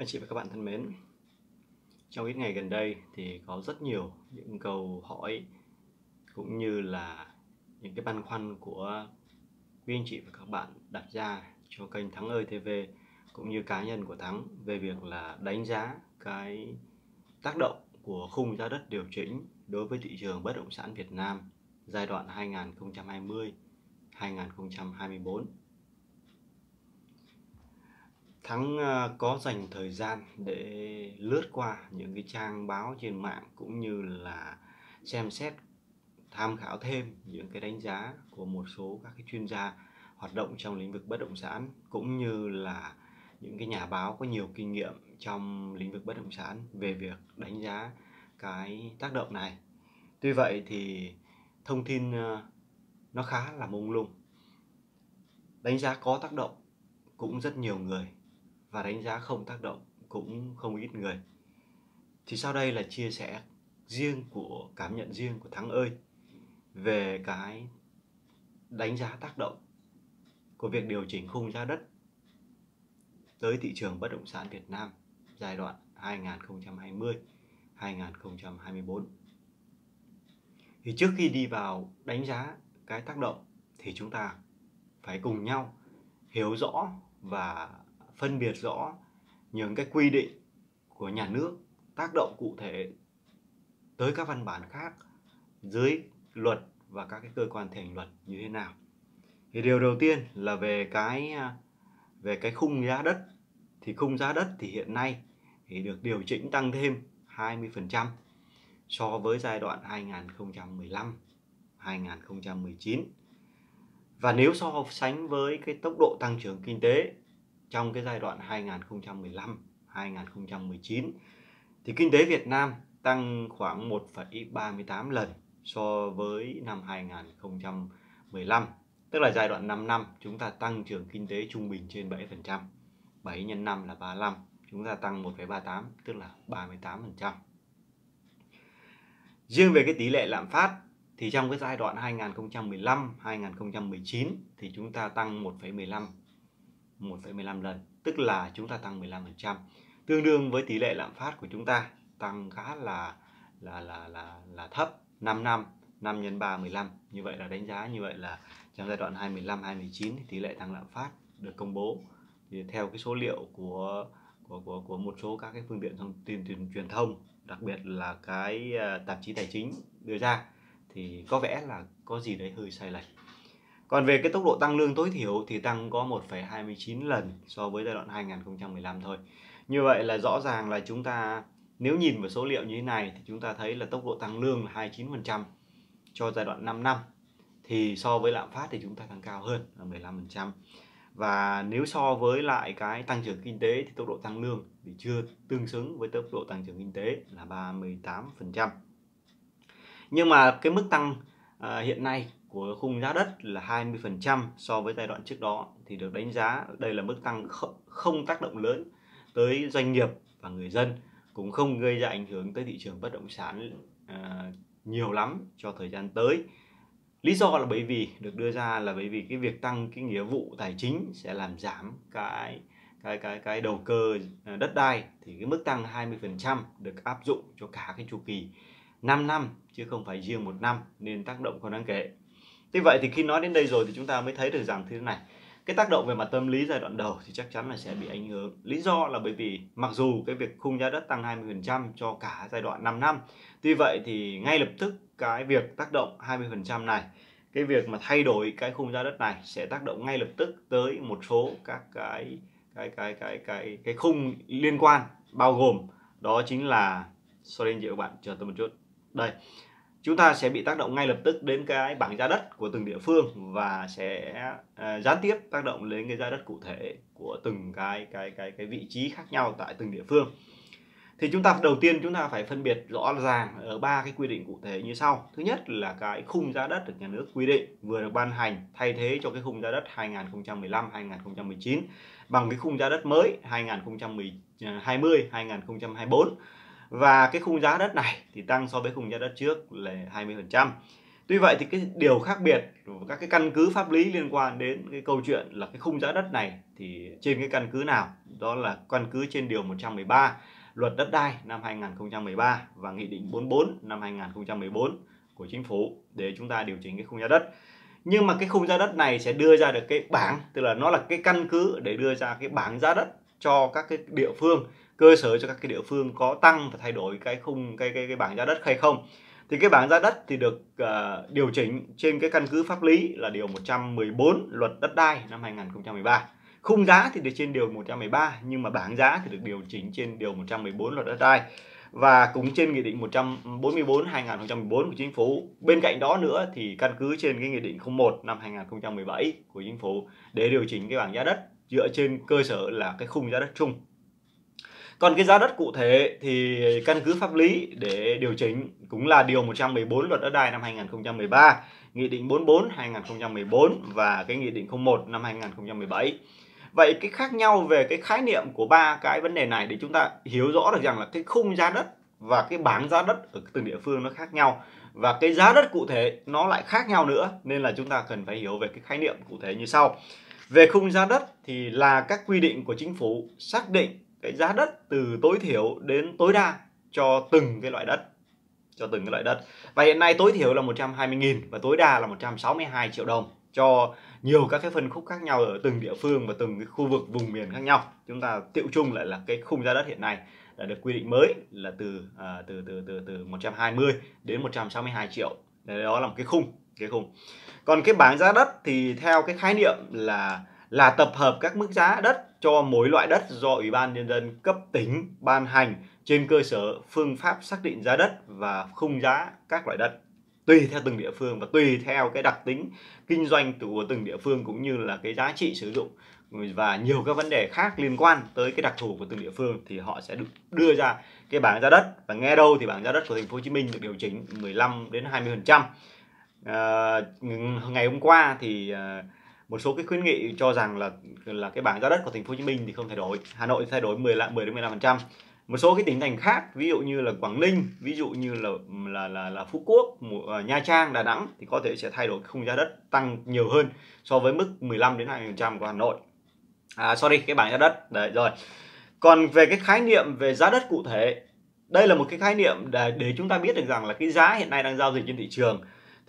Anh chị và các bạn thân mến, trong ít ngày gần đây thì có rất nhiều những câu hỏi cũng như là những cái băn khoăn của quý anh chị và các bạn đặt ra cho kênh Thắng ơi TV cũng như cá nhân của Thắng về việc là đánh giá cái tác động của khung giá đất điều chỉnh đối với thị trường bất động sản Việt Nam giai đoạn 2020 2024 Thắng ờ, có dành thời gian để lướt qua những cái trang báo trên mạng cũng như là xem xét, tham khảo thêm những cái đánh giá của một số các cái chuyên gia hoạt động trong lĩnh vực bất động sản cũng như là những cái nhà báo có nhiều kinh nghiệm trong lĩnh vực bất động sản về việc đánh giá cái tác động này. Tuy vậy thì thông tin ờ, nó khá là mông lung. Đánh giá có tác động cũng rất nhiều người và đánh giá không tác động cũng không ít người. Thì sau đây là chia sẻ riêng của, cảm nhận riêng của Thắng ơi về cái đánh giá tác động của việc điều chỉnh khung giá đất tới thị trường bất động sản Việt Nam giai đoạn 2020 2024. Thì trước khi đi vào đánh giá cái tác động thì chúng ta phải cùng nhau hiểu rõ và phân biệt rõ những cái quy định của nhà nước tác động cụ thể tới các văn bản khác dưới luật và các cái cơ quan thi hành luật như thế nào. Thì điều đầu tiên là về cái à, về cái khung giá đất thì khung giá đất thì hiện nay thì được điều chỉnh tăng thêm 20% so với giai đoạn 2015 2019. Và nếu so sánh với cái tốc độ tăng trưởng kinh tế trong cái giai đoạn 2015 2019 thì kinh tế Việt Nam tăng khoảng 1,38 lần so với năm 2015 tức là giai đoạn 5 năm chúng ta tăng trưởng kinh tế trung bình trên 7% 7 nhân 5 là 35 chúng ta tăng 1,38 tức là 38% riêng về cái tỷ lệ lạm phát thì trong cái giai đoạn 2015 2019 thì chúng ta tăng 1,15 1,15 lần, tức là chúng ta tăng 15%, tương đương với tỷ lệ lạm phát của chúng ta tăng khá là là là là là thấp, 5 năm, 5 nhân 3 15. Như vậy là đánh giá như vậy là trong giai đoạn 2015 2019 thì tỷ lệ tăng lạm phát được công bố. Thì theo cái số liệu của của của của một số các cái phương tiện thông tin truyền, thông, đặc biệt là cái à, tạp chí tài chính đưa ra thì có vẻ là có gì đấy hơi sai lệch còn về cái tốc độ tăng lương tối thiểu thì tăng có 1,29 lần so với giai đoạn 2015 thôi. Như vậy là rõ ràng là chúng ta nếu nhìn vào số liệu như thế này thì chúng ta thấy là tốc độ tăng lương là 29% cho giai đoạn 5 năm thì so với lạm phát thì chúng ta tăng cao hơn là 15%. Và nếu so với lại cái tăng trưởng kinh tế thì tốc độ tăng lương thì chưa tương xứng với tốc độ tăng trưởng kinh tế là 38%. Nhưng mà cái mức tăng uh, hiện nay của khung giá đất là 20% so với giai đoạn trước đó thì được đánh giá đây là mức tăng không tác động lớn tới doanh nghiệp và người dân cũng không gây ra ảnh hưởng tới thị trường bất động sản uh, nhiều lắm cho thời gian tới. Lý do là bởi vì được đưa ra là bởi vì cái việc tăng cái nghĩa vụ tài chính sẽ làm giảm cái cái cái cái đầu cơ à, đất đai thì cái mức tăng 20% được áp dụng cho cả cái chu kỳ 5 năm chứ không phải riêng một năm nên tác động còn đáng kể. Thế vậy thì khi nói đến đây rồi thì chúng ta mới thấy được rằng thế này cái tác động về mặt tâm lý giai đoạn đầu thì chắc chắn là sẽ bị ảnh hưởng. Lý do là bởi vì mặc dù cái việc khung giá đất tăng 20% cho cả giai đoạn 5 năm, tuy vậy thì ngay lập tức cái việc tác động 20% này, cái việc mà thay đổi cái khung giá đất này sẽ tác động ngay lập tức tới một số các cái cái cái cái cái cái khung liên quan bao gồm đó chính là sorry anh chị các bạn chờ tôi một chút. Đây chúng ta sẽ bị tác động ngay lập tức đến cái bảng giá đất của từng địa phương và sẽ uh, gián tiếp tác động đến cái giá đất cụ thể của từng cái cái cái cái vị trí khác nhau tại từng địa phương. Thì chúng ta đầu tiên chúng ta phải phân biệt rõ ràng ở ba cái quy định cụ thể như sau. Thứ nhất là cái khung giá đất được nhà nước quy định vừa được ban hành thay thế cho cái khung giá đất 2015 2019 bằng cái khung giá đất mới 2020 2024 và cái khung giá đất này thì tăng so với khung giá đất trước là 20%. Tuy vậy thì cái điều khác biệt các cái căn cứ pháp lý liên quan đến cái câu chuyện là cái khung giá đất này thì trên cái căn cứ nào? Đó là căn cứ trên điều 113 Luật đất đai năm 2013 và Nghị định 44 năm 2014 của chính phủ để chúng ta điều chỉnh cái khung giá đất. Nhưng mà cái khung giá đất này sẽ đưa ra được cái bảng, tức là nó là cái căn cứ để đưa ra cái bảng giá đất cho các cái địa phương, cơ sở cho các cái địa phương có tăng và thay đổi cái khung cái cái cái bảng giá đất hay không thì cái bảng giá đất thì được uh, điều chỉnh trên cái căn cứ pháp lý là điều 114 luật đất đai năm 2013. Khung giá thì được trên điều 113 nhưng mà bảng giá thì được điều chỉnh trên điều 114 luật đất đai và cũng trên nghị định 144 2014 của chính phủ. Bên cạnh đó nữa thì căn cứ trên cái nghị định 01 năm 2017 của chính phủ để điều chỉnh cái bảng giá đất dựa trên cơ sở là cái khung giá đất chung còn cái giá đất cụ thể thì căn cứ pháp lý để điều chỉnh cũng là điều 114 luật đất đai năm 2013, Nghị định 44 2014 và cái Nghị định 01 năm 2017. Vậy cái khác nhau về cái khái niệm của ba cái vấn đề này để chúng ta hiểu rõ được rằng là cái khung giá đất và cái bảng giá đất ở từng địa phương nó khác nhau và cái giá đất cụ thể nó lại khác nhau nữa nên là chúng ta cần phải hiểu về cái khái niệm cụ thể như sau. Về khung giá đất thì là các quy định của chính phủ xác định cái giá đất từ tối thiểu đến tối đa cho từng cái loại đất cho từng cái loại đất. Và hiện nay tối thiểu là 120.000 và tối đa là 162 triệu đồng cho nhiều các cái phân khúc khác nhau ở từng địa phương và từng cái khu vực vùng miền khác nhau. Chúng ta tiệu chung lại là cái khung giá đất hiện nay đã được quy định mới là từ à, từ từ từ từ 120 đến 162 triệu. Đó là một cái khung cái khung còn cái bảng giá đất thì theo cái khái niệm là là tập hợp các mức giá đất cho mỗi loại đất do Ủy ban Nhân dân cấp tỉnh ban hành trên cơ sở phương pháp xác định giá đất và khung giá các loại đất. Tùy theo từng địa phương và tùy theo cái đặc tính kinh doanh của từng địa phương cũng như là cái giá trị sử dụng. Và nhiều các vấn đề khác liên quan tới cái đặc thù của từng địa phương thì họ sẽ được đưa ra cái bảng giá đất. Và nghe đâu thì bảng giá đất của thành phố Hồ Chí Minh được điều chỉnh 15 đến 20 phần trăm à, ngày hôm qua thì à, một số cái khuyến nghị cho rằng là là cái bảng giá đất của thành phố Hồ Chí Minh thì không thay đổi. Hà Nội thay đổi 10 10 đến 15 phần trăm. Một số cái tỉnh thành khác ví dụ như là Quảng Ninh ví dụ như là là là, là Phú Quốc ờ, Nha Trang Đà Nẵng thì có thể sẽ thay đổi khung giá đất tăng nhiều hơn so với mức 15 đến 20 phần trăm của Hà Nội. À, sorry cái bảng giá đất. Đấy rồi. Còn về cái khái niệm về giá đất cụ thể đây là một cái khái niệm để, để chúng ta biết được rằng là cái giá hiện nay đang giao dịch trên thị trường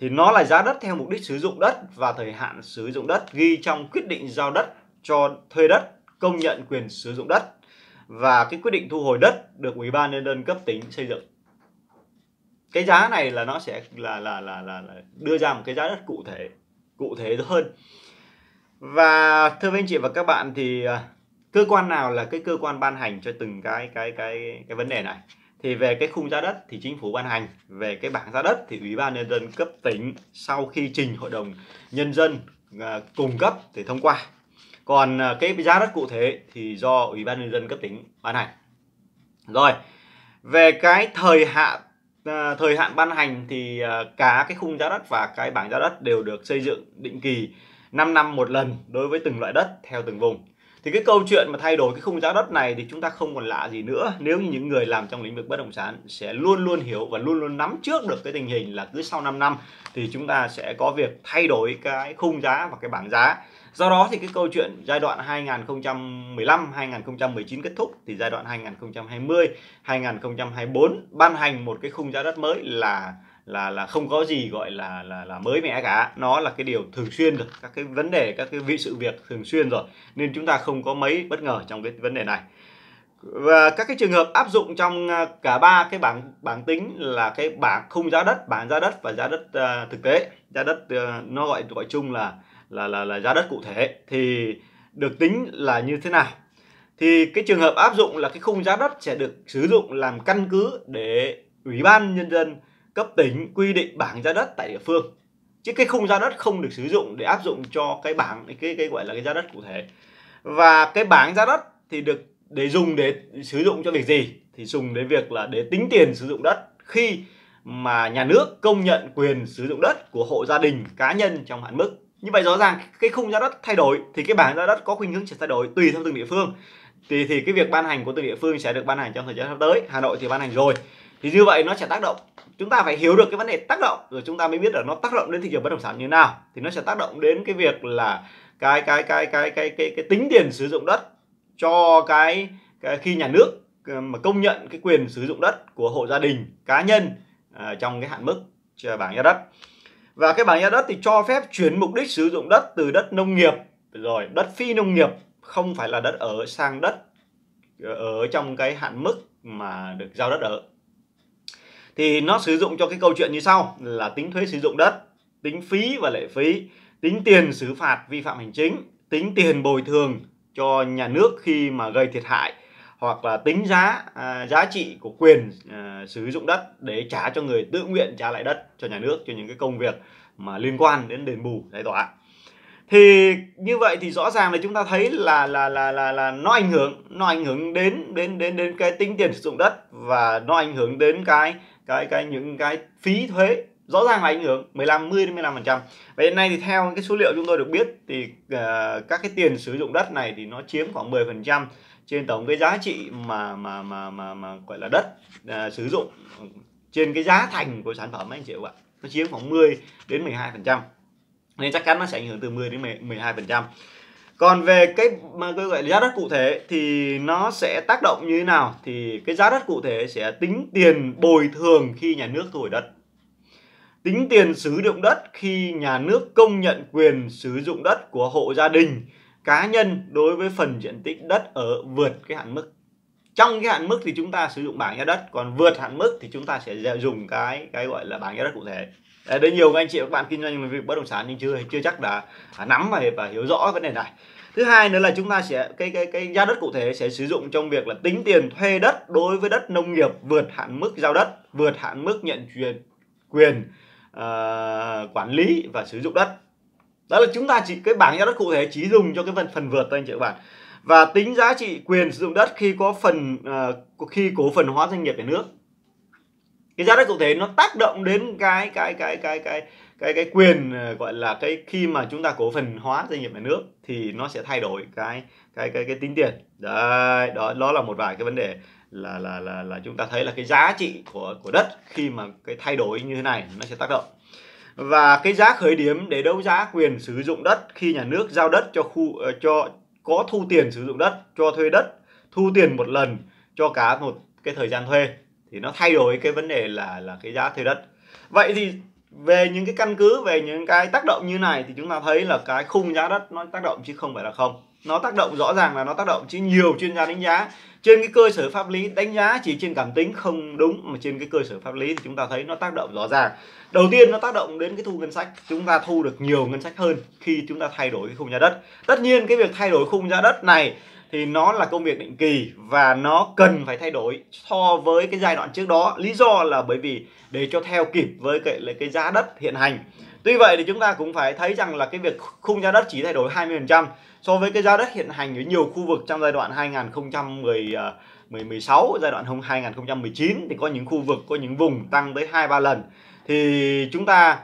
thì nó là giá đất theo mục đích sử dụng đất và thời hạn sử dụng đất ghi trong quyết định giao đất cho thuê đất công nhận quyền sử dụng đất và cái quyết định thu hồi đất được ủy ban nhân dân cấp tỉnh xây dựng. Cái giá này là nó sẽ là là là là, là đưa ra một cái giá đất cụ thể cụ thể hơn. Và thưa anh chị và các bạn thì à, cơ quan nào là cái cơ quan ban hành cho từng cái cái cái cái vấn đề này? Thì về cái khung giá đất thì chính phủ ban hành. Về cái bảng giá đất thì ủy ban nhân dân cấp tỉnh sau khi trình hội đồng nhân dân à, cùng cung cấp để thông qua. Còn à, cái giá đất cụ thể thì do ủy ban nhân dân cấp tỉnh ban hành. Rồi, về cái thời hạn à, thời hạn ban hành thì cả cái khung giá đất và cái bảng giá đất đều được xây dựng định kỳ 5 năm một lần đối với từng loại đất theo từng vùng thì cái câu chuyện mà thay đổi cái khung giá đất này thì chúng ta không còn lạ gì nữa. Nếu như những người làm trong lĩnh vực bất động sản sẽ luôn luôn hiểu và luôn luôn nắm trước được cái tình hình là cứ sau 5 năm thì chúng ta sẽ có việc thay đổi cái khung giá và cái bảng giá. Do đó thì cái câu chuyện giai đoạn 2015 2019 kết thúc thì giai đoạn 2020 2024 ban hành một cái khung giá đất mới là là là không có gì gọi là là là mới mẻ cả. Nó là cái điều thường xuyên rồi các cái vấn đề các cái vị sự việc thường xuyên rồi. Nên chúng ta không có mấy bất ngờ trong cái vấn đề này. Và các cái trường hợp áp dụng trong à, cả ba cái bảng bảng tính là cái bảng khung giá đất bảng giá đất và giá đất uh, thực tế. Giá đất uh, nó gọi gọi chung là là là là giá đất cụ thể. Thì được tính là như thế nào thì cái trường hợp áp dụng là cái khung giá đất sẽ được sử dụng làm căn cứ để ủy ban nhân dân cấp tỉnh quy định bảng giá đất tại địa phương. Chứ cái khung giá đất không được sử dụng để áp dụng cho cái bảng, cái cái gọi là cái giá đất cụ thể. Và cái bảng giá đất thì được, để dùng để sử dụng cho việc gì? Thì dùng để việc là để tính tiền sử dụng đất khi mà nhà nước công nhận quyền sử dụng đất của hộ gia đình, cá nhân trong hạn mức. Như vậy rõ ràng cái khung giá đất thay đổi thì cái bảng giá đất có khuynh hướng sẽ thay đổi tùy theo từng địa phương. Thì thì cái việc ban hành của từng địa phương sẽ được ban hành trong thời gian sắp tới. Hà Nội thì ban hành rồi thì như vậy nó sẽ tác động chúng ta phải hiểu được cái vấn đề tác động rồi chúng ta mới biết là nó tác động đến thị trường bất động sản như thế nào. Thì nó sẽ tác động đến cái việc là cái cái cái cái cái cái, cái tính tiền sử dụng đất cho cái, cái khi nhà nước ờ, mà công nhận cái quyền sử dụng đất của hộ gia đình cá nhân uh, trong cái hạn mức bảng giá đất. Và cái bảng giá đất thì cho phép chuyển mục đích sử dụng đất từ đất nông nghiệp rồi đất phi nông nghiệp không phải là đất ở sang đất ờ, ở trong cái hạn mức mà được giao đất ở thì nó sử dụng cho cái câu chuyện như sau là tính thuế sử dụng đất tính phí và lệ phí tính tiền xử phạt vi phạm hành chính tính tiền bồi thường cho nhà nước khi mà gây thiệt hại hoặc là tính giá à, giá trị của quyền à, sử dụng đất để trả cho người tự nguyện trả lại đất cho nhà nước cho những cái công việc mà liên quan đến đền bù giải tỏa. Thì như vậy thì rõ ràng là chúng ta thấy là là là là là nó ảnh hưởng nó ảnh hưởng đến đến đến đến cái tính tiền sử dụng đất và nó ảnh hưởng đến cái cái cái những cái phí thuế rõ ràng là ảnh hưởng 15 10 đến 15 phần trăm. Và hiện nay thì theo cái số liệu chúng tôi được biết thì uh, các cái tiền sử dụng đất này thì nó chiếm khoảng 10 phần trăm trên tổng cái giá trị mà mà mà mà, mà gọi là đất uh, sử dụng trên cái giá thành của sản phẩm anh chị ạ. Nó chiếm khoảng 10 đến 12 phần trăm. Nên chắc chắn nó sẽ ảnh hưởng từ 10 đến 12 phần trăm còn về cái mà tôi gọi là giá đất cụ thể thì nó sẽ tác động như thế nào? Thì cái giá đất cụ thể sẽ tính tiền bồi thường khi nhà nước thu hồi đất. Tính tiền sử dụng đất khi nhà nước công nhận quyền sử dụng đất của hộ gia đình, cá nhân đối với phần diện tích đất ở vượt cái hạn mức. Trong cái hạn mức thì chúng ta sử dụng bảng giá đất, còn vượt hạn mức thì chúng ta sẽ dùng cái cái gọi là bảng giá đất cụ thể đấy nhiều anh chị các bạn kinh doanh việc bất động sản nhưng chưa chưa chắc đã nắm và, và hiểu rõ vấn đề này. Thứ hai nữa là chúng ta sẽ cái cái cái giá đất cụ thể sẽ sử dụng trong việc là tính tiền thuê đất đối với đất nông nghiệp vượt hạn mức giao đất vượt hạn mức nhận quyền quyền uh, quản lý và sử dụng đất. Đó là chúng ta chỉ cái bảng giá đất cụ thể chỉ dùng cho cái phần phần vượt thôi anh chị các bạn. Và tính giá trị quyền sử dụng đất khi có phần uh, khi cổ phần hóa doanh nghiệp nhà nước cái giá đất cụ thể nó tác động đến cái cái cái cái cái cái cái quyền ờ, gọi là cái khi mà chúng ta cổ phần hóa doanh nghiệp nhà nước thì nó sẽ thay đổi cái cái cái cái tính tiền. Đấy, đó đó là một vài cái vấn đề là là là là chúng ta thấy là cái giá trị của của đất khi mà cái thay đổi như thế này nó sẽ tác động. Và cái giá khởi điểm để đấu giá quyền sử dụng đất khi nhà nước giao đất cho khu ờ, cho, có thu tiền sử dụng đất, cho thuê đất, thu tiền một lần cho cả một cái thời gian thuê thì nó thay đổi cái vấn đề là là cái giá thuê đất. Vậy thì về những cái căn cứ, về những cái tác động như này thì chúng ta thấy là cái khung giá đất nó tác động chứ không phải là không. Nó tác động rõ ràng là nó tác động chứ nhiều chuyên gia đánh giá. Trên cái cơ sở pháp lý đánh giá chỉ trên cảm tính không đúng, mà trên cái cơ sở pháp lý thì chúng ta thấy nó tác động rõ ràng. Đầu tiên nó tác động đến cái thu ngân sách. Chúng ta thu được nhiều ngân sách hơn khi chúng ta thay đổi cái khung giá đất. Tất nhiên cái việc thay đổi khung giá đất này thì nó là công việc định kỳ và nó cần phải thay đổi so với cái giai đoạn trước đó. Lý do là bởi vì để cho theo kịp với cái, cái giá đất hiện hành. Tuy vậy thì chúng ta cũng phải thấy rằng là cái việc khung giá đất chỉ thay đổi 20% so với cái giá đất hiện hành ở nhiều khu vực trong giai đoạn 2010 16 à, giai đoạn 2019 thì có những khu vực có những vùng tăng tới hai ba lần. Thì chúng ta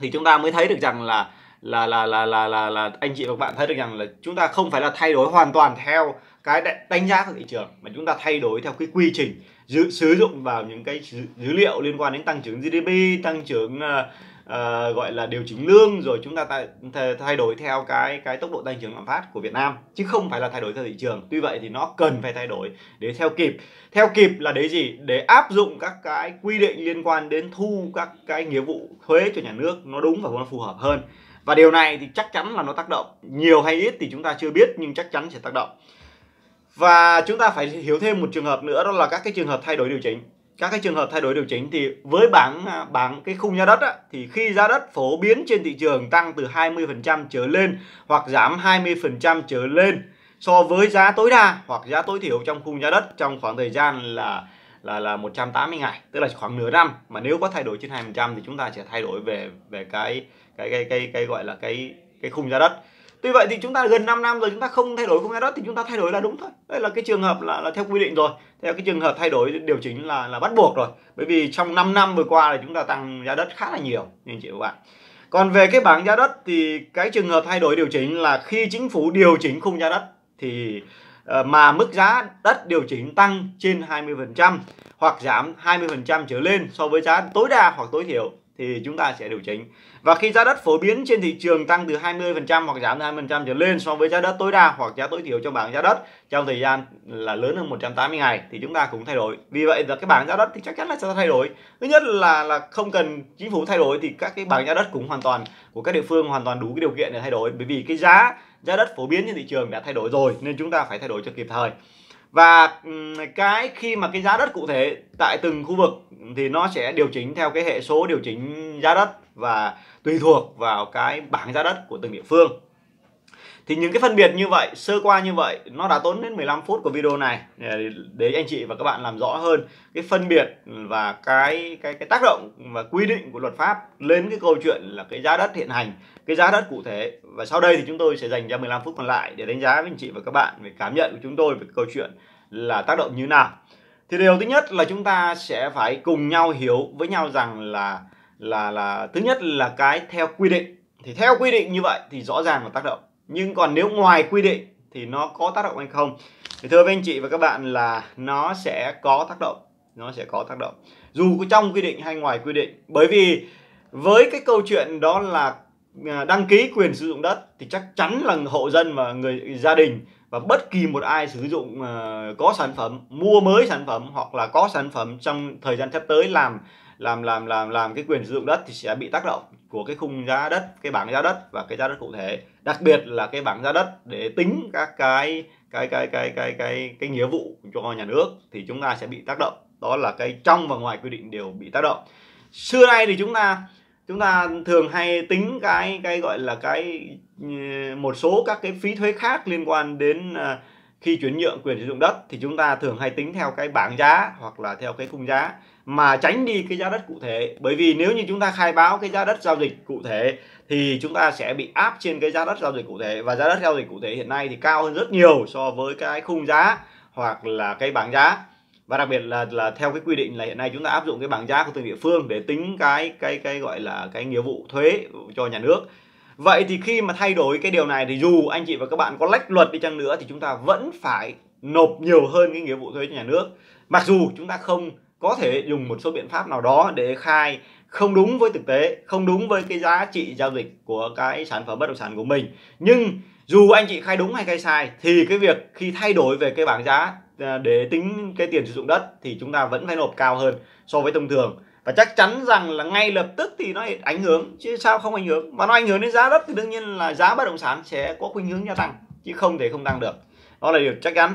thì chúng ta mới thấy được rằng là là là là là là, là anh chị và các bạn thấy được rằng là chúng ta không phải là thay đổi hoàn toàn theo cái đánh giá của thị trường mà chúng ta thay đổi theo cái quy trình dự, sử dụng vào những cái dữ, liệu liên quan đến tăng trưởng GDP, tăng trưởng uh, uh, gọi là điều chỉnh lương rồi chúng ta thay, thay đổi theo cái cái tốc độ tăng trưởng lạm phát của Việt Nam chứ không phải là thay đổi theo thị trường. Tuy vậy thì nó cần phải thay đổi để theo kịp. Theo kịp là để gì? Để áp dụng các cái quy định liên quan đến thu các cái nghĩa vụ thuế cho nhà nước nó đúng và nó phù hợp hơn và điều này thì chắc chắn là nó tác động nhiều hay ít thì chúng ta chưa biết nhưng chắc chắn sẽ tác động. Và chúng ta phải hiểu thêm một trường hợp nữa đó là các cái trường hợp thay đổi điều chỉnh. Các cái trường hợp thay đổi điều chỉnh thì với bảng à, bảng cái khung giá đất á, thì khi giá đất phổ biến trên thị trường tăng từ 20% trở lên hoặc giảm 20% trở lên so với giá tối đa hoặc giá tối thiểu trong khung giá đất trong khoảng thời gian là là là 180 ngày, tức là khoảng nửa năm. Mà nếu có thay đổi trên 2% thì chúng ta sẽ thay đổi về về cái cái cái cái cái gọi là cái cái khung giá đất. Tuy vậy thì chúng ta gần 5 năm rồi chúng ta không thay đổi khung giá đất thì chúng ta thay đổi là đúng thôi. Đây là cái trường hợp là, là theo quy định rồi. Theo cái trường hợp thay đổi điều chỉnh là là bắt buộc rồi. Bởi vì trong 5 năm vừa qua là chúng ta tăng giá đất khá là nhiều anh chị và bạn. Còn về cái bảng giá đất thì cái trường hợp thay đổi điều chỉnh là khi chính phủ điều chỉnh khung giá đất thì ờ, mà mức giá đất điều chỉnh tăng trên 20% hoặc giảm 20% trở lên so với giá tối đa hoặc tối thiểu thì chúng ta sẽ điều chỉnh. Và khi giá đất phổ biến trên thị trường tăng từ 20% hoặc giảm từ 20% trở lên so với giá đất tối đa hoặc giá tối thiểu trong bảng giá đất trong thời gian là lớn hơn 180 ngày thì chúng ta cũng thay đổi. Vì vậy là cái bảng giá đất thì chắc chắn là sẽ thay đổi. Thứ nhất là là không cần chính phủ thay đổi thì các cái bảng giá đất cũng hoàn toàn của các địa phương hoàn toàn đủ cái điều kiện để thay đổi bởi vì cái giá giá đất phổ biến trên thị trường đã thay đổi rồi nên chúng ta phải thay đổi cho kịp thời và cái khi mà cái giá đất cụ thể tại từng khu vực thì nó sẽ điều chỉnh theo cái hệ số điều chỉnh giá đất và tùy thuộc vào cái bảng giá đất của từng địa phương thì những cái phân biệt như vậy, sơ qua như vậy, nó đã tốn đến 15 phút của video này. Để anh chị và các bạn làm rõ hơn cái phân biệt và cái cái cái tác động và quy định của luật pháp lên cái câu chuyện là cái giá đất hiện hành, cái giá đất cụ thể. Và sau đây thì chúng tôi sẽ dành ra 15 phút còn lại để đánh giá với anh chị và các bạn về cảm nhận của chúng tôi về câu chuyện là tác động như nào. Thì điều thứ nhất là chúng ta sẽ phải cùng nhau hiểu với nhau rằng là là là, thứ nhất là cái theo quy định. Thì theo quy định như vậy thì rõ ràng là tác động nhưng còn nếu ngoài quy định thì nó có tác động hay không? Thì thưa với anh chị và các bạn là nó sẽ có tác động nó sẽ có tác động. Dù có trong quy định hay ngoài quy định. Bởi vì với cái câu chuyện đó là à, đăng ký quyền sử dụng đất thì chắc chắn là hộ dân và người gia đình và bất kỳ một ai sử dụng uh, có sản phẩm mua mới sản phẩm hoặc là có sản phẩm trong thời gian sắp tới làm làm làm làm làm cái quyền sử dụng đất thì sẽ bị tác động của cái khung giá đất, cái bảng giá đất và cái giá đất cụ thể. Đặc biệt là cái bảng giá đất để tính các cái cái cái cái cái cái cái nghĩa vụ cho nhà nước thì chúng ta sẽ bị tác động. Đó là cái trong và ngoài quy định đều bị tác động. Xưa nay thì chúng ta chúng ta thường hay tính cái cái gọi là cái ừ, một số các cái phí thuế khác liên quan đến à, khi chuyển nhượng quyền sử dụng đất thì chúng ta thường hay tính theo cái bảng giá hoặc là theo cái khung giá mà tránh đi cái giá đất cụ thể. Bởi vì nếu như chúng ta khai báo cái giá đất giao dịch cụ thể, thì chúng ta sẽ bị áp trên cái giá đất giao dịch cụ thể. Và giá đất giao dịch cụ thể hiện nay thì cao hơn rất nhiều so với cái khung giá hoặc là cái bảng giá. Và đặc biệt là là theo cái quy định là hiện nay chúng ta áp dụng cái bảng giá của từng địa phương để tính cái cái cái gọi là cái nghĩa vụ thuế cho nhà nước. Vậy thì khi mà thay đổi cái điều này thì dù anh chị và các bạn có lách luật đi chăng nữa thì chúng ta vẫn phải nộp nhiều hơn cái nghĩa vụ thuế cho nhà nước. Mặc dù chúng ta không có thể dùng một số biện pháp nào đó để khai không đúng với thực tế, không đúng với cái giá trị giao dịch của cái sản phẩm bất động sản của mình. Nhưng dù anh chị khai đúng hay khai sai thì cái việc khi thay đổi về cái bảng giá à, để tính cái tiền sử dụng đất thì chúng ta vẫn phải nộp cao hơn so với thông thường. Và chắc chắn rằng là ngay lập tức thì nó ảnh hưởng, chứ sao không ảnh hưởng? Và nó ảnh hưởng đến giá đất thì đương nhiên là giá bất động sản sẽ có khuynh hướng gia tăng, chứ không thể không tăng được. Đó là điều chắc chắn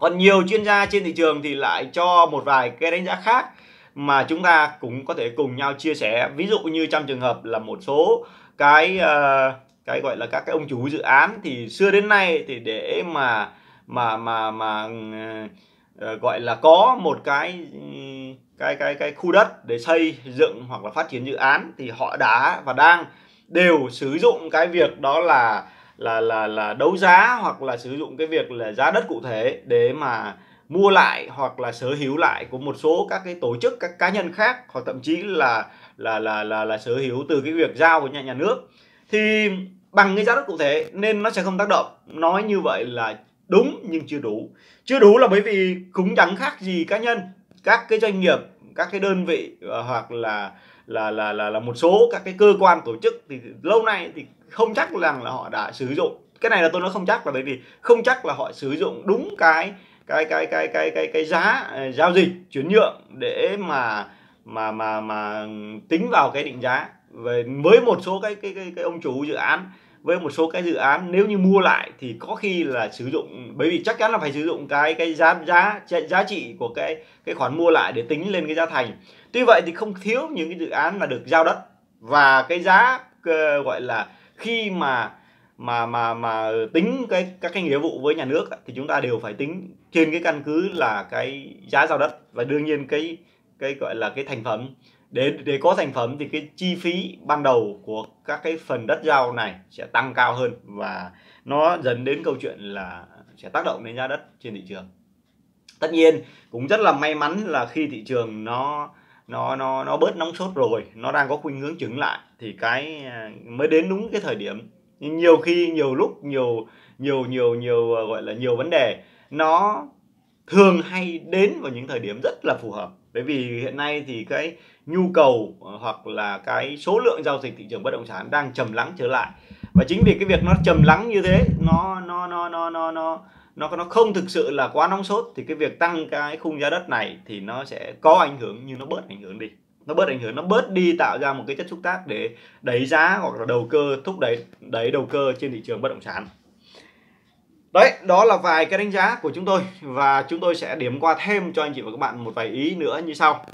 còn nhiều chuyên gia trên thị trường thì lại cho một vài cái đánh giá khác mà chúng ta cũng có thể cùng nhau chia sẻ. Ví dụ như trong trường hợp là một số cái uh, cái gọi là các cái ông chủ dự án thì xưa đến nay thì để mà mà mà mà uh, gọi là có một cái cái cái cái khu đất để xây dựng hoặc là phát triển dự án thì họ đã và đang đều sử dụng cái việc đó là là là là đấu giá hoặc là sử dụng cái việc là giá đất cụ thể để mà mua lại hoặc là sở hữu lại của một số các cái tổ chức, các cá nhân khác hoặc thậm chí là là là là là sở hữu từ cái việc giao của nhà nhà nước. Thì bằng cái giá đất cụ thể nên nó sẽ không tác động. Nói như vậy là đúng nhưng chưa đủ. Chưa đủ là bởi vì cũng chẳng khác gì cá nhân, các cái doanh nghiệp, các cái đơn vị ờ, hoặc là là là là là một số các cái cơ quan tổ chức thì lâu nay thì không chắc rằng là họ đã sử dụng. Cái này là tôi nói không chắc là bởi vì không chắc là họ sử dụng đúng cái cái cái cái cái cái cái giá à, giao dịch chuyển nhượng để mà mà mà mà tính vào cái định giá. Về với một số cái cái cái, cái ông chủ dự án với một số cái dự án nếu như mua lại thì có khi là sử dụng bởi vì chắc chắn là phải sử dụng cái cái giá giá giá trị của cái cái khoản mua lại để tính lên cái giá thành. Tuy vậy thì không thiếu những cái dự án là được giao đất và cái giá uh, gọi là khi mà mà mà mà tính cái, các cái nghĩa vụ với nhà nước thì chúng ta đều phải tính trên cái căn cứ là cái giá giao đất và đương nhiên cái cái gọi là cái thành phẩm. Để để có thành phẩm thì cái chi phí ban đầu của các cái phần đất giao này sẽ tăng cao hơn và nó dẫn đến câu chuyện là sẽ tác động đến giá đất trên thị trường. Tất nhiên, cũng rất là may mắn là khi thị trường nó nó nó nó bớt nóng sốt rồi, nó đang có khuynh hướng chứng lại. Thì cái à, mới đến đúng cái thời điểm. Nhiều khi, nhiều lúc, nhiều nhiều nhiều nhiều à, gọi là nhiều vấn đề, nó thường hay đến vào những thời điểm rất là phù hợp. Bởi vì hiện nay thì cái nhu cầu à, hoặc là cái số lượng giao dịch thị trường bất động sản đang trầm lắng trở lại. Và chính vì cái việc nó trầm lắng như thế, nó nó nó nó nó nó nó nó không thực sự là quá nóng sốt, thì cái việc tăng cái khung giá đất này thì nó sẽ có ảnh hưởng nhưng nó bớt ảnh hưởng đi. Nó bớt ảnh hưởng, nó bớt đi tạo ra một cái chất xúc tác để đẩy giá hoặc là đầu cơ, thúc đẩy đẩy đầu cơ trên thị trường bất động sản. Đấy, đó là vài cái đánh giá của chúng tôi. Và chúng tôi sẽ điểm qua thêm cho anh chị và các bạn một vài ý nữa như sau.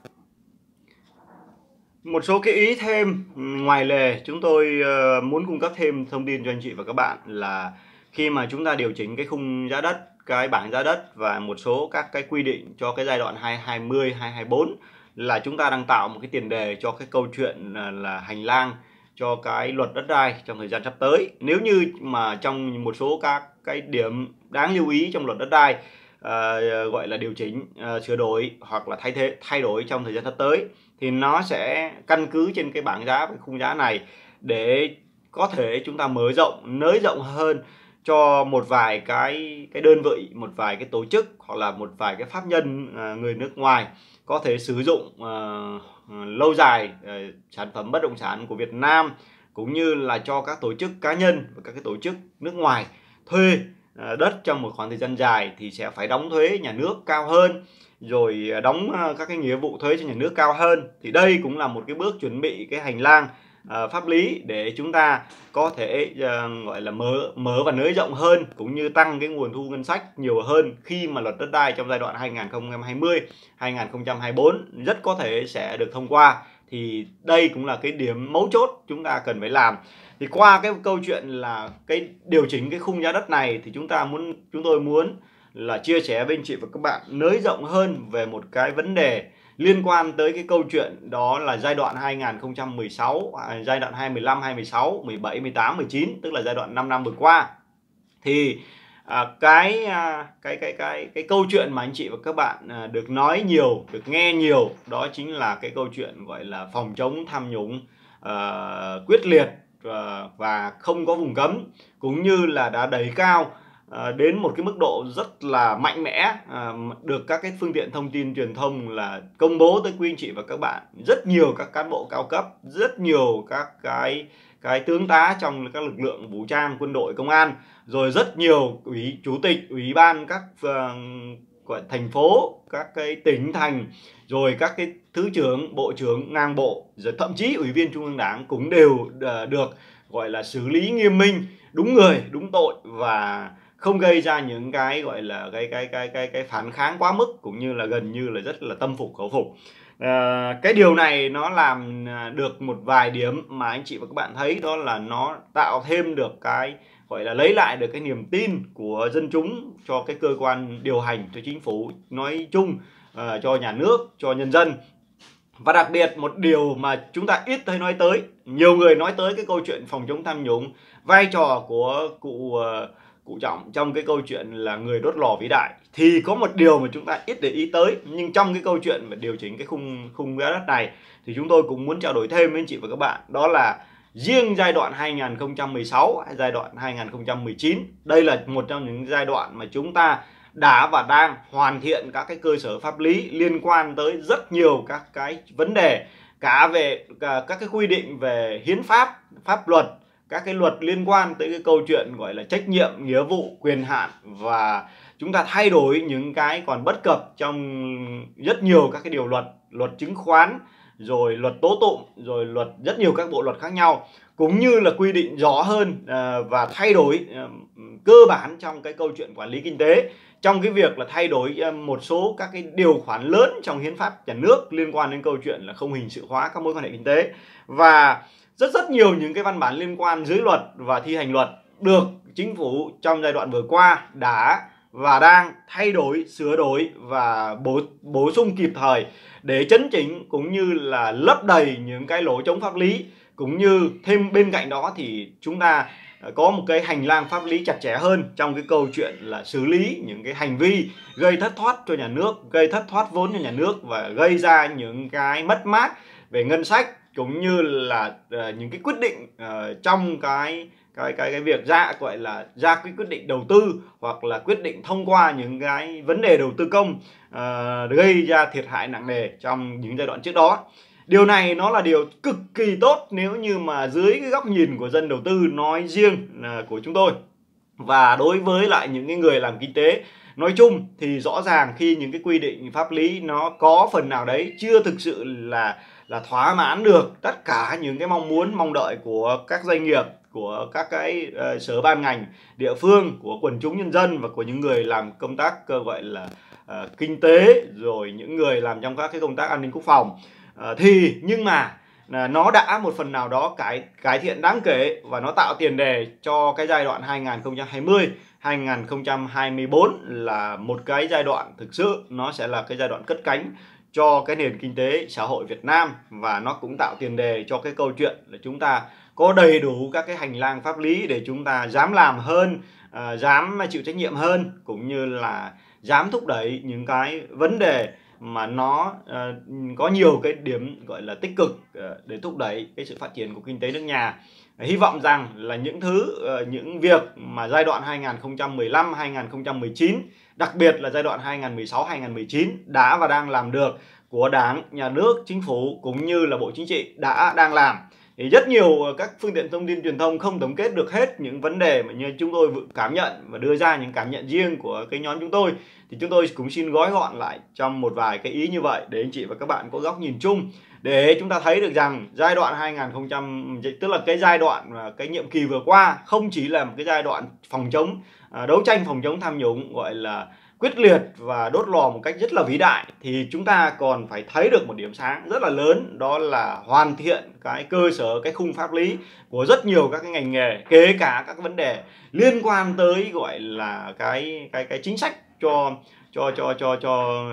Một số cái ý thêm ngoài lề, chúng tôi ờ, muốn cung cấp thêm thông tin cho anh chị và các bạn là khi mà chúng ta điều chỉnh cái khung giá đất cái bảng giá đất và một số các cái quy định cho cái giai đoạn 2020 2024 là chúng ta đang tạo một cái tiền đề cho cái câu chuyện là, là hành lang cho cái luật đất đai trong thời gian sắp tới. Nếu như mà trong một số các cái điểm đáng lưu ý trong luật đất đai uh, gọi là điều chỉnh uh, sửa đổi hoặc là thay thế thay đổi trong thời gian sắp tới thì nó sẽ căn cứ trên cái bảng giá cái khung giá này để có thể chúng ta mở rộng nới rộng hơn cho một vài cái cái đơn vị một vài cái tổ chức hoặc là một vài cái pháp nhân à, người nước ngoài có thể sử dụng uh, lâu dài uh, sản phẩm bất động sản của Việt Nam cũng như là cho các tổ chức cá nhân và các cái tổ chức nước ngoài thuê uh, đất trong một khoảng thời gian dài thì sẽ phải đóng thuế nhà nước cao hơn rồi đóng các cái nghĩa vụ thuế cho nhà nước cao hơn. Thì đây cũng là một cái bước chuẩn bị cái hành lang uh, pháp lý để chúng ta có thể uh, gọi là mở mở và nới rộng hơn cũng như tăng cái nguồn thu ngân sách nhiều hơn khi mà luật đất đai trong giai đoạn 2020 2024 rất có thể sẽ được thông qua. Thì đây cũng là cái điểm mấu chốt chúng ta cần phải làm. Thì qua cái câu chuyện là cái điều chỉnh cái khung giá đất này thì chúng ta muốn chúng tôi muốn là chia sẻ với anh chị và các bạn nới rộng hơn về một cái vấn đề liên quan tới cái câu chuyện đó là giai đoạn 2016, à, giai đoạn 2015, 2016, 17, 18, 19 tức là giai đoạn 5 năm vừa qua. Thì à, cái à, cái cái cái cái câu chuyện mà anh chị và các bạn à, được nói nhiều, được nghe nhiều đó chính là cái câu chuyện gọi là phòng chống tham nhũng à, quyết liệt à, và không có vùng cấm cũng như là đã đẩy cao À, đến một cái mức độ rất là mạnh mẽ à, được các cái phương tiện thông tin truyền thông là công bố tới quý anh chị và các bạn. Rất nhiều các cán bộ cao cấp rất nhiều các cái cái tướng tá trong các lực lượng vũ trang quân đội công an rồi rất nhiều ủy chủ tịch ủy ban các uh, thành phố các cái tỉnh thành rồi các cái thứ trưởng bộ trưởng ngang bộ rồi thậm chí ủy viên trung ương đảng cũng đều uh, được gọi là xử lý nghiêm minh đúng người đúng tội và không gây ra những cái gọi là cái cái cái cái cái phản kháng quá mức cũng như là gần như là rất là tâm phục khẩu phục. À, cái điều này nó làm à, được một vài điểm mà anh chị và các bạn thấy đó là nó tạo thêm được cái gọi là lấy lại được cái niềm tin của dân chúng cho cái cơ quan điều hành cho chính phủ nói chung uh, cho nhà nước cho nhân dân. Và đặc biệt một điều mà chúng ta ít thấy nói tới nhiều người nói tới cái câu chuyện phòng chống tham nhũng vai trò của cụ uh, cụ trọng, trong cái câu chuyện là người đốt lò vĩ đại, thì có một điều mà chúng ta ít để ý tới, nhưng trong cái câu chuyện mà điều chỉnh cái khung khung giá đất này, thì chúng tôi cũng muốn trao đổi thêm với anh chị và các bạn, đó là riêng giai đoạn 2016 hay giai đoạn 2019 đây là một trong những giai đoạn mà chúng ta đã và đang hoàn thiện các cái cơ sở pháp lý liên quan tới rất nhiều các cái vấn đề, cả về, cả các cái quy định về hiến pháp pháp luật các cái luật liên quan tới cái câu chuyện gọi là trách nhiệm, nghĩa vụ, quyền hạn và chúng ta thay đổi những cái còn bất cập trong rất nhiều các cái điều luật luật chứng khoán, rồi luật tố tụng, rồi luật rất nhiều các bộ luật khác nhau, cũng như là quy định rõ hơn ờ, và thay đổi ờ, cơ bản trong cái câu chuyện quản lý kinh tế, trong cái việc là thay đổi ờ, một số các cái điều khoản lớn trong hiến pháp nhà nước liên quan đến câu chuyện là không hình sự hóa các mối quan hệ kinh tế. Và rất rất nhiều những cái văn bản liên quan dưới luật và thi hành luật được chính phủ trong giai đoạn vừa qua đã và đang thay đổi, sửa đổi và bổ bổ sung kịp thời để chấn chỉnh cũng như là lấp đầy những cái lỗ chống pháp lý. Cũng như thêm bên cạnh đó thì chúng ta ờ, có một cái hành lang pháp lý chặt chẽ hơn trong cái câu chuyện là xử lý những cái hành vi gây thất thoát cho nhà nước, gây thất thoát vốn cho nhà nước và gây ra những cái mất mát về ngân sách cũng như là uh, những cái quyết định uh, trong cái cái cái cái việc ra gọi là ra cái quyết định đầu tư hoặc là quyết định thông qua những cái vấn đề đầu tư công uh, gây ra thiệt hại nặng nề trong những giai đoạn trước đó. Điều này nó là điều cực kỳ tốt nếu như mà dưới cái góc nhìn của dân đầu tư nói riêng uh, của chúng tôi. Và đối với lại những cái người làm kinh tế nói chung thì rõ ràng khi những cái quy định pháp lý nó có phần nào đấy chưa thực sự là là thỏa mãn được tất cả những cái mong muốn mong đợi của các doanh nghiệp của các cái uh, sở ban ngành địa phương của quần chúng nhân dân và của những người làm công tác uh, gọi là uh, kinh tế rồi những người làm trong các cái công tác an ninh quốc phòng. Uh, thì nhưng mà uh, nó đã một phần nào đó cải cải thiện đáng kể và nó tạo tiền đề cho cái giai đoạn 2020 2024 là một cái giai đoạn thực sự nó sẽ là cái giai đoạn cất cánh cho cái nền kinh tế xã hội Việt Nam và nó cũng tạo tiền đề cho cái câu chuyện là chúng ta có đầy đủ các cái hành lang pháp lý để chúng ta dám làm hơn, uh, dám chịu trách nhiệm hơn cũng như là dám thúc đẩy những cái vấn đề mà nó uh, có nhiều cái điểm gọi là tích cực uh, để thúc đẩy cái sự phát triển của kinh tế nước nhà. Hy vọng rằng là những thứ uh, những việc mà giai đoạn 2015 2019 đặc biệt là giai đoạn 2016 2019 đã và đang làm được của Đảng, nhà nước, chính phủ cũng như là Bộ Chính trị đã đang làm. Thì rất nhiều ờ, các phương tiện thông tin truyền thông không tổng kết được hết những vấn đề mà như chúng tôi cảm nhận và đưa ra những cảm nhận riêng của cái nhóm chúng tôi. Thì chúng tôi cũng xin gói gọn lại trong một vài cái ý như vậy để anh chị và các bạn có góc nhìn chung. Để chúng ta thấy được rằng giai đoạn 2000 tức là cái giai đoạn cái nhiệm kỳ vừa qua không chỉ là một cái giai đoạn phòng chống à, đấu tranh phòng chống tham nhũng gọi là quyết liệt và đốt lò một cách rất là vĩ đại thì chúng ta còn phải thấy được một điểm sáng rất là lớn đó là hoàn thiện cái cơ sở cái khung pháp lý của rất nhiều các cái ngành nghề kể cả các vấn đề liên quan tới gọi là cái cái cái chính sách cho cho cho cho cho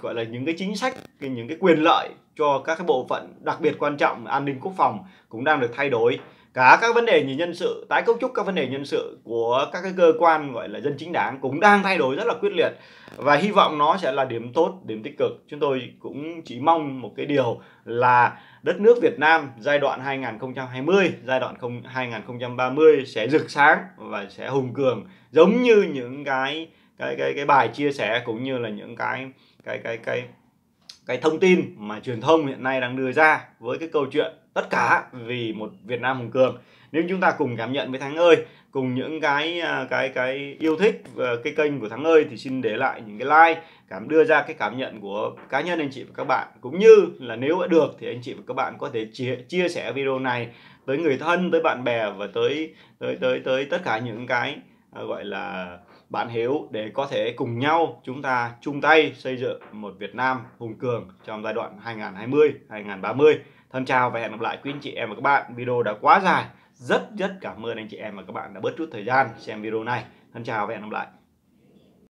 gọi là những cái chính sách những cái quyền lợi cho các cái bộ phận đặc biệt quan trọng an ninh quốc phòng cũng đang được thay đổi cả các vấn đề như nhân sự, tái cấu trúc các vấn đề nhân sự của các cái cơ quan gọi là dân chính đảng cũng đang thay đổi rất là quyết liệt. Và hy vọng nó sẽ là điểm tốt, điểm tích cực. Chúng tôi cũng chỉ mong một cái điều là đất nước Việt Nam giai đoạn 2020 giai đoạn 2030 sẽ rực sáng và sẽ hùng cường, giống như những cái cái cái cái bài chia sẻ cũng như là những cái cái cái cái cái thông tin mà truyền thông hiện nay đang đưa ra với cái câu chuyện tất cả vì một Việt Nam hùng cường. Nếu chúng ta cùng cảm nhận với Thắng ơi cùng những cái à, cái cái yêu thích cái kênh của Thắng ơi thì xin để lại những cái like cảm đưa ra cái cảm nhận của cá nhân anh chị và các bạn. Cũng như là nếu được thì anh chị và các bạn có thể chia, chia sẻ video này tới người thân tới bạn bè và tới tới tới tới tất cả những cái à, gọi là bạn hiểu để có thể cùng nhau chúng ta chung tay xây dựng một Việt Nam hùng cường trong giai đoạn 2020 2030 thân chào và hẹn gặp lại quý anh chị em và các bạn. Video đã quá dài. Rất rất cảm ơn anh chị em và các bạn đã bớt chút thời gian xem video này. Thân chào và hẹn gặp lại.